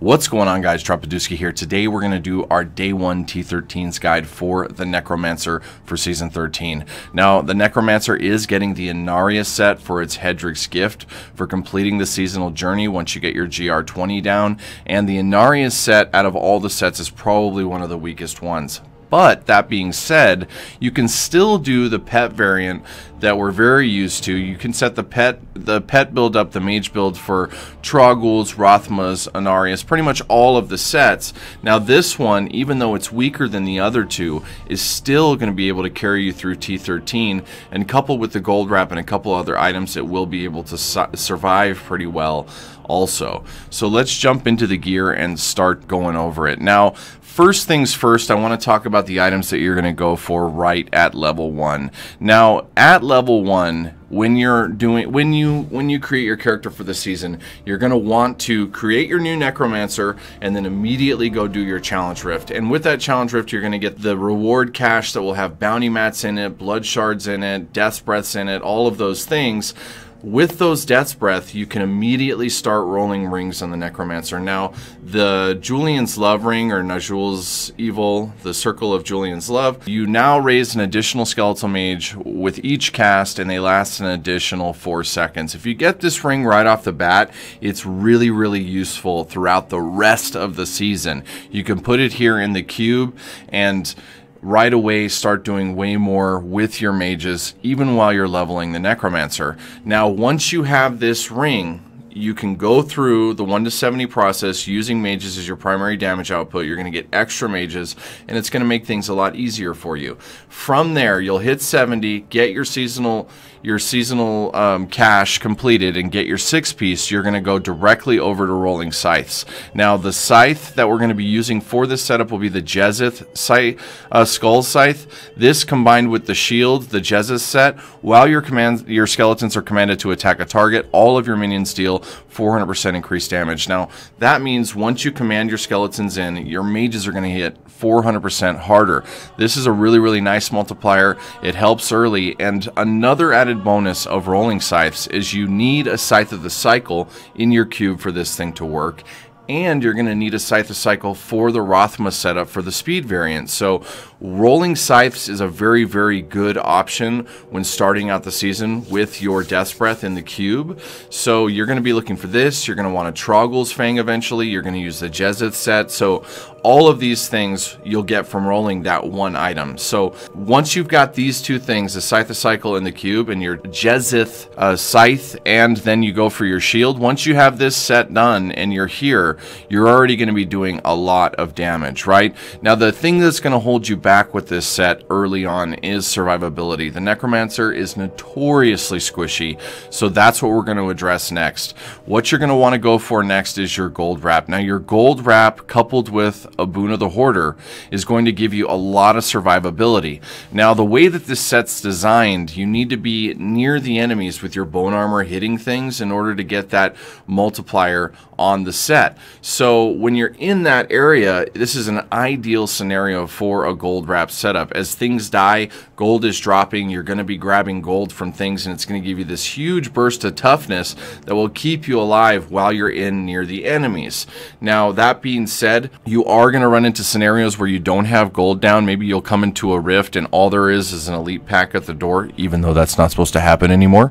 What's going on guys, Dropaduski here. Today we're going to do our day 1 T13's guide for the Necromancer for Season 13. Now, the Necromancer is getting the Inarius set for its Haedrig's Gift for completing the seasonal journey once you get your GR20 down, and the Inarius set out of all the sets is probably one of the weakest ones. But that being said, you can still do the pet variant that we're very used to. You can set the pet the pet build up, the mage build for Trag'Oul's, Rathma's, Inarius, pretty much all of the sets. Now this one, even though it's weaker than the other two, is still going to be able to carry you through T13 and coupled with the gold wrap and a couple other items, it will be able to su survive pretty well also. So let's jump into the gear and start going over it. Now, first things first, I want to talk about the items that you're going to go for right at level 1. Now, at level 1, when you're doing when you when you create your character for the season you're going to want to create your new necromancer and then immediately go do your challenge rift and with that challenge rift you're going to get the reward cache that will have bounty mats in it blood shards in it death breaths in it all of those things with those Death's Breath, you can immediately start rolling rings on the Necromancer. Now, the Julian's Love ring, or Nailuj's Evil, the Circle of Julian's Love, you now raise an additional Skeletal Mage with each cast, and they last an additional four seconds. If you get this ring right off the bat, it's really, really useful throughout the rest of the season. You can put it here in the cube, and right away start doing way more with your mages, even while you're leveling the Necromancer. Now, once you have this ring, you can go through the 1 to 70 process using mages as your primary damage output. You're going to get extra mages, and it's going to make things a lot easier for you. From there, you'll hit 70, get your seasonal your seasonal um, cache completed and get your six piece, you're going to go directly over to rolling scythes. Now, the scythe that we're going to be using for this setup will be the Jesseth scythe, uh, skull scythe. This combined with the shield, the Jesseth set, while your command your skeletons are commanded to attack a target, all of your minions deal 400% increased damage. Now, that means once you command your skeletons in, your mages are going to hit 400% harder. This is a really, really nice multiplier. It helps early, and another added bonus of rolling scythes is you need a scythe of the cycle in your cube for this thing to work and you're going to need a scythe of the cycle for the Rathma setup for the speed variant. So rolling scythes is a very, very good option when starting out the season with your Death's Breath in the cube. So you're going to be looking for this. You're going to want a Trag'Oul's Fang eventually. You're going to use the Jesseth set. So all of these things you'll get from rolling that one item. So once you've got these two things, the Scythe Cycle in the cube and your Jesseth uh, Scythe, and then you go for your shield, once you have this set done and you're here, you're already going to be doing a lot of damage, right? Now the thing that's going to hold you back with this set early on is survivability. The Necromancer is notoriously squishy, so that's what we're going to address next. What you're going to want to go for next is your Gold Wrap. Now your Gold Wrap coupled with a Boon of the Hoarder is going to give you a lot of survivability. Now, the way that this set's designed, you need to be near the enemies with your bone armor hitting things in order to get that multiplier on the set. So when you're in that area, this is an ideal scenario for a gold wrap setup. As things die, gold is dropping, you're going to be grabbing gold from things and it's going to give you this huge burst of toughness that will keep you alive while you're in near the enemies. Now, that being said, you are are going to run into scenarios where you don't have gold down. Maybe you'll come into a rift and all there is is an elite pack at the door, even though that's not supposed to happen anymore.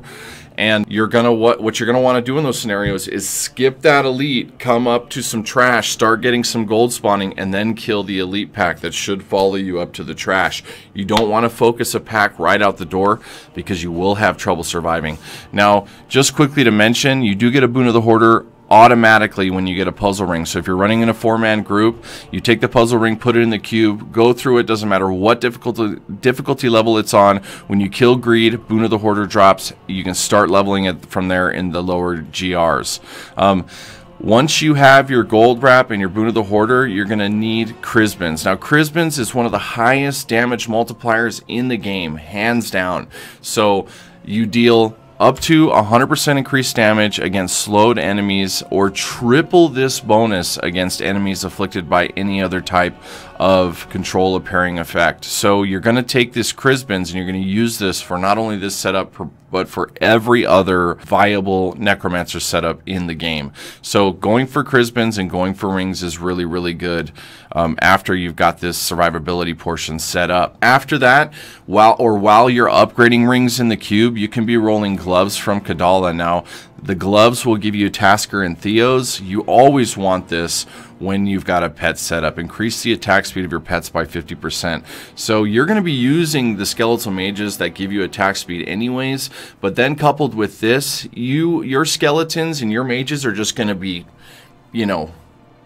And you're gonna what what you're gonna want to do in those scenarios is skip that elite, come up to some trash, start getting some gold spawning, and then kill the elite pack that should follow you up to the trash. You don't want to focus a pack right out the door because you will have trouble surviving. Now, just quickly to mention, you do get a boon of the hoarder automatically when you get a puzzle ring. So if you're running in a four-man group, you take the puzzle ring, put it in the cube, go through it, doesn't matter what difficulty difficulty level it's on. When you kill greed, Boon of the Hoarder drops, you can start leveling it from there in the lower GRs. Um, once you have your gold wrap and your Boon of the Hoarder, you're going to need Krysbin's. Now, Krysbin's is one of the highest damage multipliers in the game, hands down. So you deal up to 100% increased damage against slowed enemies or triple this bonus against enemies afflicted by any other type of control of pairing effect. So you're going to take this Krysbin's and you're going to use this for not only this setup, but for every other viable Necromancer setup in the game. So going for Krysbin's and going for rings is really, really good um, after you've got this survivability portion set up. After that, while or while you're upgrading rings in the cube, you can be rolling gloves from Kadala. Now, the gloves will give you Tasker and Theos. You always want this when you've got a pet setup. Increase the attack speed of your pets by 50%. So you're going to be using the skeletal mages that give you attack speed anyways, but then coupled with this, you your skeletons and your mages are just going to be, you know,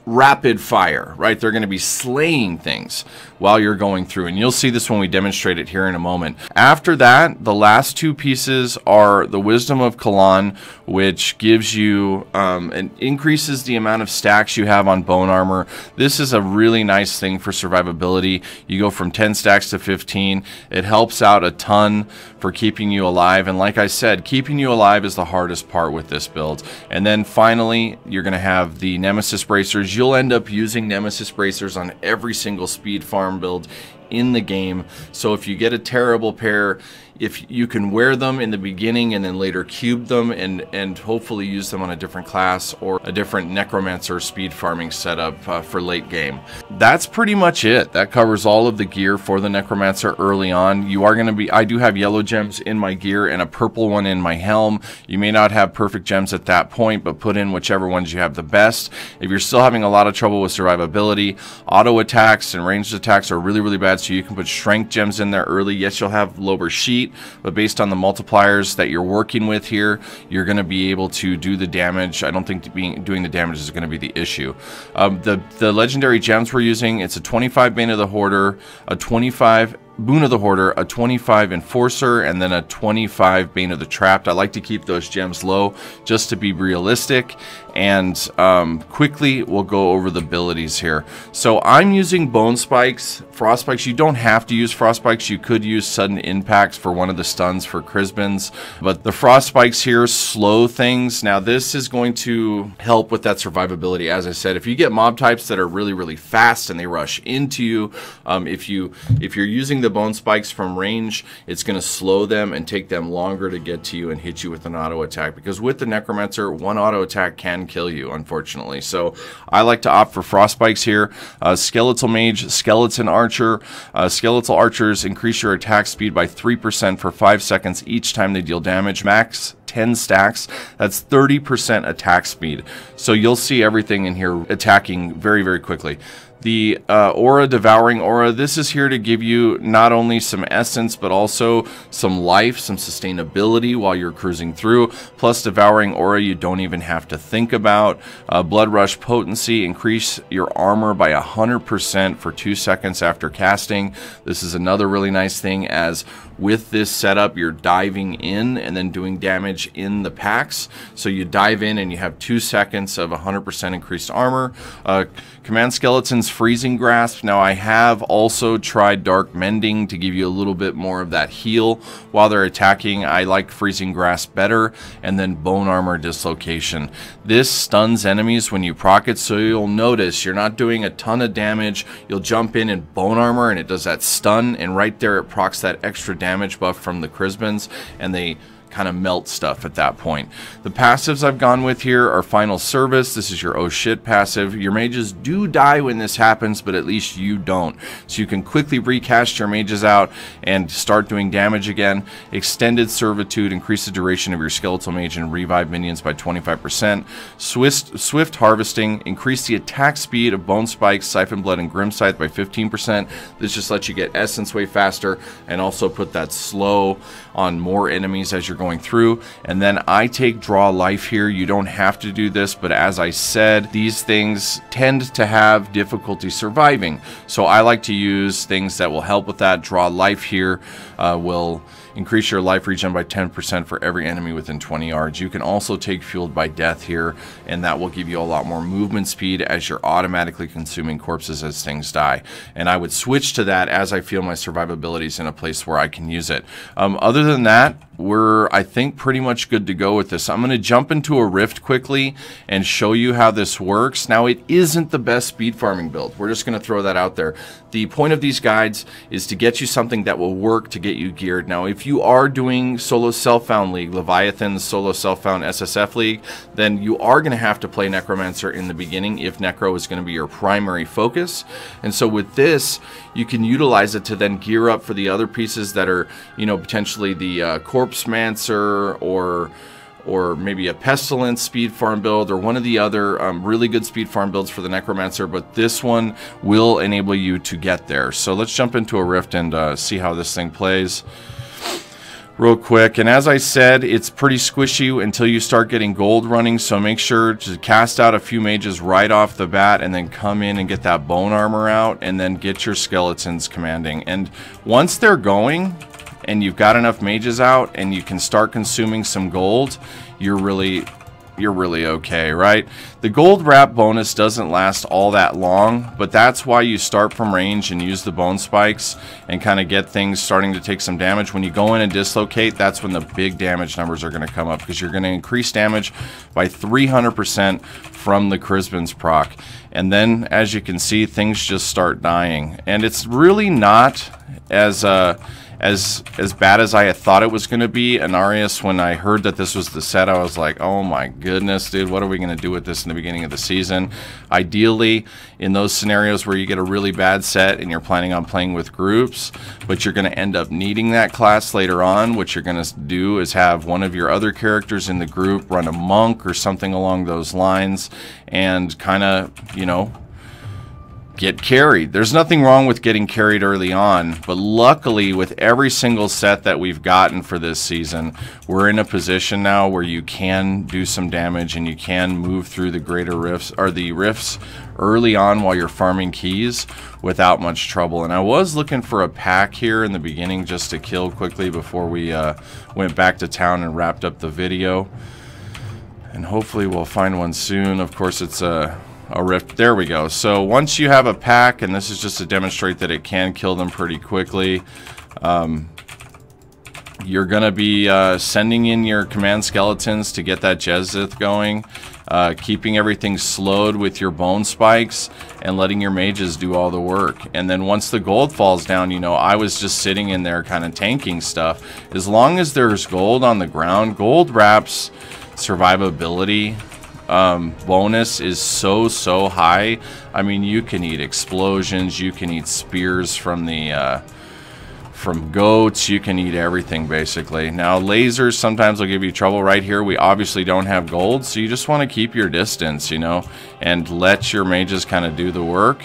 rapid fire, right? They're going to be slaying things while you're going through. And you'll see this when we demonstrate it here in a moment. After that, the last two pieces are the Wisdom of Kalan, which gives you um, and increases the amount of stacks you have on bone armor. This is a really nice thing for survivability. You go from 10 stacks to 15. It helps out a ton for keeping you alive. And like I said, keeping you alive is the hardest part with this build. And then finally, you're going to have the Nemesis Bracers you'll end up using Nemesis Bracers on every single speed farm build in the game. So if you get a terrible pair, if you can wear them in the beginning and then later cube them and, and hopefully use them on a different class or a different necromancer speed farming setup uh, for late game. That's pretty much it. That covers all of the gear for the necromancer early on. You are going to be, I do have yellow gems in my gear and a purple one in my helm. You may not have perfect gems at that point, but put in whichever ones you have the best. If you're still having a lot of trouble with survivability, auto attacks and ranged attacks are really, really bad. So you can put strength gems in there early. Yes, you'll have lower sheet but based on the multipliers that you're working with here, you're going to be able to do the damage. I don't think being, doing the damage is going to be the issue. Um, the, the legendary gems we're using, it's a 25 Bane of the Hoarder, a 25 Boon of the Hoarder, a 25 Enforcer, and then a 25 Bane of the Trapped. I like to keep those gems low just to be realistic. And um, quickly, we'll go over the abilities here. So I'm using Bone Spikes, Frost Spikes. You don't have to use Frost Spikes. You could use Sudden Impacts for one of the stuns for Krysbin's. But the Frost Spikes here slow things. Now, this is going to help with that survivability. As I said, if you get mob types that are really, really fast and they rush into you, um, if, you, if you're using the bone spikes from range, it's going to slow them and take them longer to get to you and hit you with an auto attack. Because with the Necromancer, one auto attack can kill you, unfortunately. So I like to opt for frost spikes here. Uh, Skeletal Mage, Skeleton Archer. Uh, skeletal Archers increase your attack speed by 3% for 5 seconds each time they deal damage. Max 10 stacks. That's 30% attack speed. So you'll see everything in here attacking very, very quickly. The uh, Aura Devouring Aura, this is here to give you not only some essence, but also some life, some sustainability while you're cruising through. Plus Devouring Aura, you don't even have to think about. Uh, Blood Rush Potency, increase your armor by 100% for two seconds after casting. This is another really nice thing as with this setup, you're diving in and then doing damage in the packs. So you dive in and you have two seconds of 100% increased armor. Uh, Command Skeleton's Freezing Grasp. Now I have also tried Dark Mending to give you a little bit more of that heal while they're attacking. I like Freezing Grasp better. And then Bone Armor Dislocation. This stuns enemies when you proc it, so you'll notice you're not doing a ton of damage. You'll jump in and Bone Armor and it does that stun and right there it procs that extra damage buff from the Krysbin's and they kind of melt stuff at that point. The passives I've gone with here are Final Service. This is your oh shit passive. Your mages do die when this happens, but at least you don't. So you can quickly recast your mages out and start doing damage again. Extended Servitude, increase the duration of your skeletal mage and revive minions by 25%. Swift, Swift Harvesting, increase the attack speed of Bone Spikes, Siphon Blood, and Grim Scythe by 15%. This just lets you get essence way faster and also put that slow on more enemies as you're going through. And then I take draw life here. You don't have to do this, but as I said, these things tend to have difficulty surviving. So I like to use things that will help with that. Draw life here uh, will increase your life regen by 10% for every enemy within 20 yards. You can also take Fueled by Death here, and that will give you a lot more movement speed as you're automatically consuming corpses as things die. And I would switch to that as I feel my survivability is in a place where I can use it. Um, other than that, we're, I think, pretty much good to go with this. I'm going to jump into a rift quickly and show you how this works. Now, it isn't the best speed farming build. We're just going to throw that out there. The point of these guides is to get you something that will work to get you geared. Now, if you are doing solo self-found league, Leviathan solo self-found SSF league, then you are going to have to play Necromancer in the beginning if Necro is going to be your primary focus. And so with this, you can utilize it to then gear up for the other pieces that are, you know, potentially the uh, Corpse Mancer or or maybe a Pestilence speed farm build or one of the other um, really good speed farm builds for the Necromancer, but this one will enable you to get there. So let's jump into a Rift and uh, see how this thing plays real quick. And as I said, it's pretty squishy until you start getting gold running. So make sure to cast out a few mages right off the bat and then come in and get that bone armor out and then get your skeletons commanding. And once they're going and you've got enough mages out and you can start consuming some gold, you're really you're really okay, right? The gold wrap bonus doesn't last all that long, but that's why you start from range and use the bone spikes and kind of get things starting to take some damage. When you go in and dislocate, that's when the big damage numbers are going to come up because you're going to increase damage by 300% from the Krysbin's proc. And then, as you can see, things just start dying. And it's really not as... Uh, as as bad as I had thought it was going to be. Inarius, when I heard that this was the set, I was like, oh my goodness, dude, what are we going to do with this in the beginning of the season? Ideally, in those scenarios where you get a really bad set and you're planning on playing with groups, but you're going to end up needing that class later on, what you're going to do is have one of your other characters in the group run a monk or something along those lines and kind of, you know, get carried. There's nothing wrong with getting carried early on, but luckily with every single set that we've gotten for this season, we're in a position now where you can do some damage and you can move through the greater rifts or the rifts early on while you're farming keys without much trouble. And I was looking for a pack here in the beginning just to kill quickly before we uh, went back to town and wrapped up the video. And hopefully we'll find one soon. Of course, it's a uh, a rift. There we go. So once you have a pack, and this is just to demonstrate that it can kill them pretty quickly, um, you're going to be uh, sending in your command skeletons to get that Jesseth going, uh, keeping everything slowed with your bone spikes, and letting your mages do all the work. And then once the gold falls down, you know, I was just sitting in there kind of tanking stuff. As long as there's gold on the ground, gold wraps survivability um, bonus is so, so high. I mean, you can eat explosions, you can eat spears from the... Uh, from goats, you can eat everything basically. Now lasers sometimes will give you trouble right here. We obviously don't have gold, so you just want to keep your distance, you know, and let your mages kind of do the work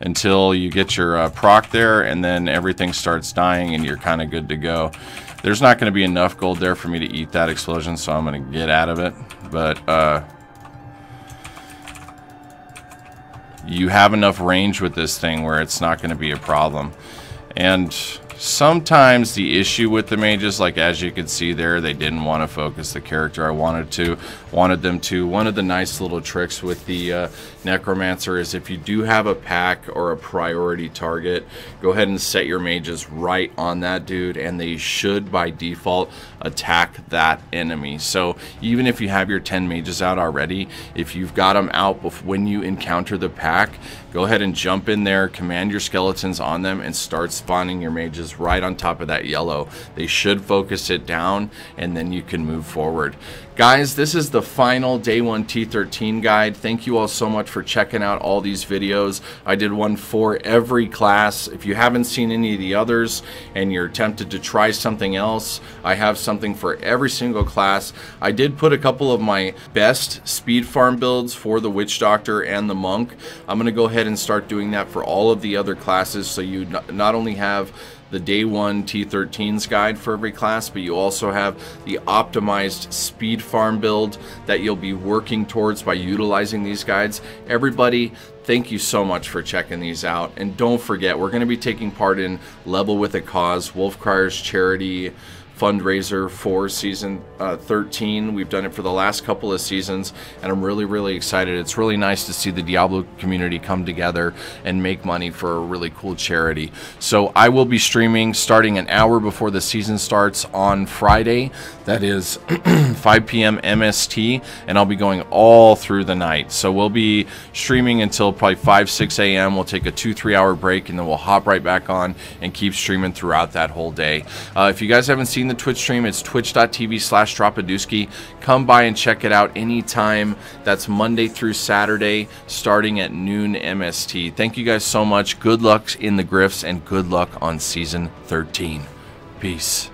until you get your uh, proc there and then everything starts dying and you're kind of good to go. There's not going to be enough gold there for me to eat that explosion, so I'm going to get out of it. But, uh, you have enough range with this thing where it's not going to be a problem. And sometimes the issue with the mages, like as you can see there, they didn't want to focus the character I wanted to, wanted them to. One of the nice little tricks with the uh, Necromancer is if you do have a pack or a priority target, go ahead and set your mages right on that dude and they should by default attack that enemy. So even if you have your 10 mages out already, if you've got them out when you encounter the pack, go ahead and jump in there, command your skeletons on them and start spawning your mages right on top of that yellow. They should focus it down and then you can move forward. Guys, this is the final day one T13 guide. Thank you all so much for checking out all these videos. I did one for every class. If you haven't seen any of the others and you're tempted to try something else, I have something for every single class. I did put a couple of my best speed farm builds for the Witch Doctor and the Monk. I'm going to go ahead and start doing that for all of the other classes so you not only have the day one T13s guide for every class, but you also have the optimized speed farm build that you'll be working towards by utilizing these guides. Everybody, thank you so much for checking these out. And don't forget, we're going to be taking part in Level with a Cause, Wolf Criers Charity fundraiser for season uh, 13. We've done it for the last couple of seasons, and I'm really, really excited. It's really nice to see the Diablo community come together and make money for a really cool charity. So I will be streaming starting an hour before the season starts on Friday. That is 5 p.m. MST, and I'll be going all through the night. So we'll be streaming until probably 5, 6 a.m. We'll take a two, three hour break, and then we'll hop right back on and keep streaming throughout that whole day. Uh, if you guys haven't seen the Twitch stream, it's twitch.tv slash dropaduski. Come by and check it out anytime. That's Monday through Saturday, starting at noon MST. Thank you guys so much. Good luck in the grifts and good luck on season 13. Peace.